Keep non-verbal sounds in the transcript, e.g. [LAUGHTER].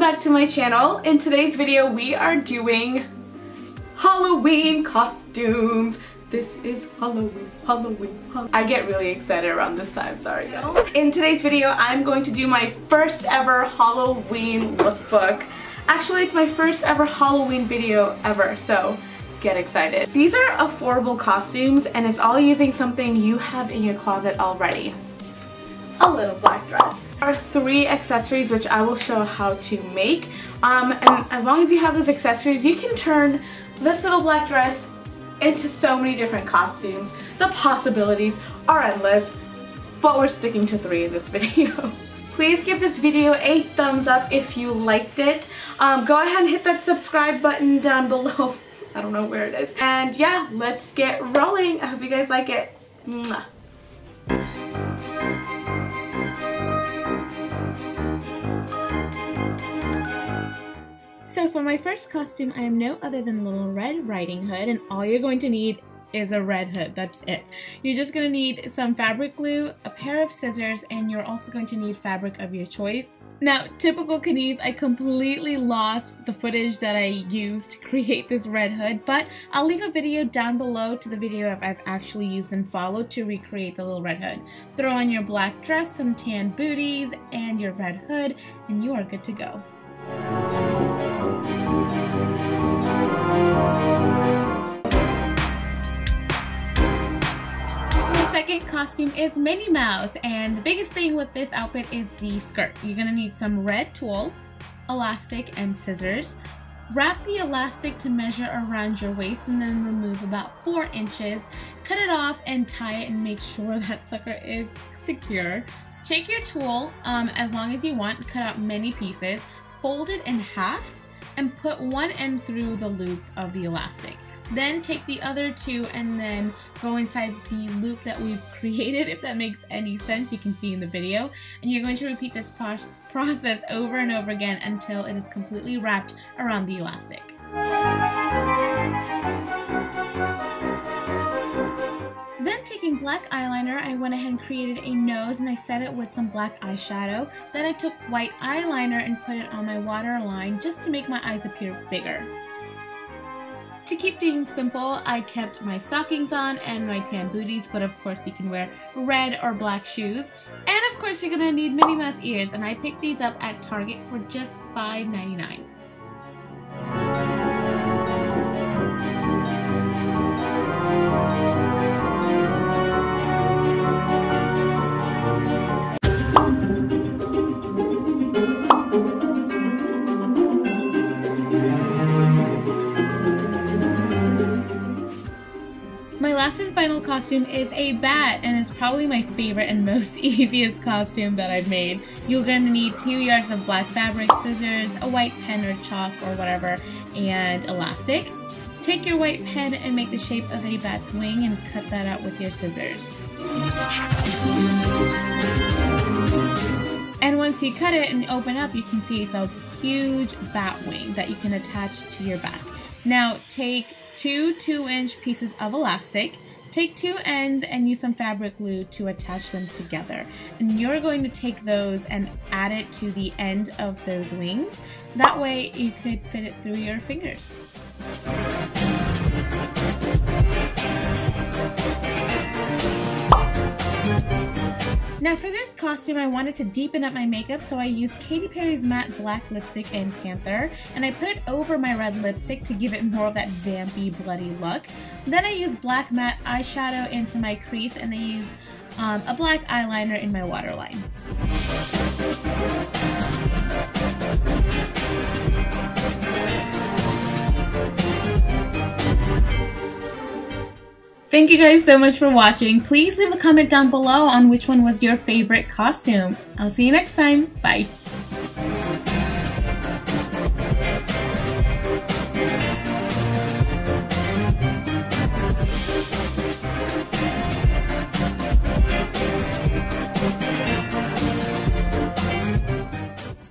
back to my channel. In today's video we are doing Halloween costumes. This is Halloween, Halloween, Halloween. I get really excited around this time, sorry guys. In today's video I'm going to do my first ever Halloween lookbook. Actually it's my first ever Halloween video ever, so get excited. These are affordable costumes and it's all using something you have in your closet already. A little black dress. There are three accessories which I will show how to make. Um, and as long as you have those accessories, you can turn this little black dress into so many different costumes. The possibilities are endless, but we're sticking to three in this [LAUGHS] video. Please give this video a thumbs up if you liked it. Um, go ahead and hit that subscribe button down [LAUGHS] below. I don't know where it is. And yeah, let's get rolling. I hope you guys like it. Mwah. So for my first costume, I am no other than Little Red Riding Hood, and all you're going to need is a red hood. That's it. You're just going to need some fabric glue, a pair of scissors, and you're also going to need fabric of your choice. Now, typical Kenise, I completely lost the footage that I used to [LAUGHS] create this red hood, but I'll leave a video down below to the video if I've actually used and followed to recreate the little red hood. Throw on your black dress, some tan booties, and your red hood, and you are good to go. Costume is Minnie Mouse and the biggest thing with this outfit is the skirt. You're to need some red tulle, elastic, and scissors. Wrap the elastic to measure around your waist and then remove about 4 inches. Cut it off and tie it and make [LAUGHS] sure that sucker is secure. Take your tulle um, as long as you want, cut out many pieces, fold it in half, and put one end through the loop of the elastic. Then take the other two and then go inside the loop that we've [LAUGHS] created, if that makes any sense, you can see in the video. And you're going to repeat this process over and over again until it is completely wrapped around the elastic. Then taking black eyeliner, I went ahead and created a nose and I set it with some black eyeshadow. Then I took white eyeliner and put it on my waterline just to make my eyes appear bigger. To keep things simple, I kept my stockings on and my tan booties, but of course you can wear red or black shoes. And of course you're gonna need Minnie Mouse ears, and I picked these up at Target for just $5.99. last and final costume is a bat, and it's probably my favorite and most [LAUGHS] easiest costume that I've made. You're going to need two yards of black fabric, scissors, a white pen or chalk or whatever, and elastic. Take your white pen and make the shape of a bat's wing and cut that out with your scissors. Once you cut it and open up, you can see it's a huge bat wing that you can attach to your back. Now take two 2-inch pieces of elastic, take two ends and use some fabric glue to attach them together. And you're going to take those and add it to the end of those wings. That way you could fit it through your fingers. Now for this costume, I wanted to deepen up my makeup, so I used Katy Perry's matte black lipstick in Panther, and I put it over my red lipstick to give it more of that vampy, bloody look. Then I used black matte eyeshadow into my crease, and I used um, a black eyeliner in my waterline. Thank you guys so much for watching. Please leave a comment down below on which one was your favorite costume. I'll see you next time. Bye.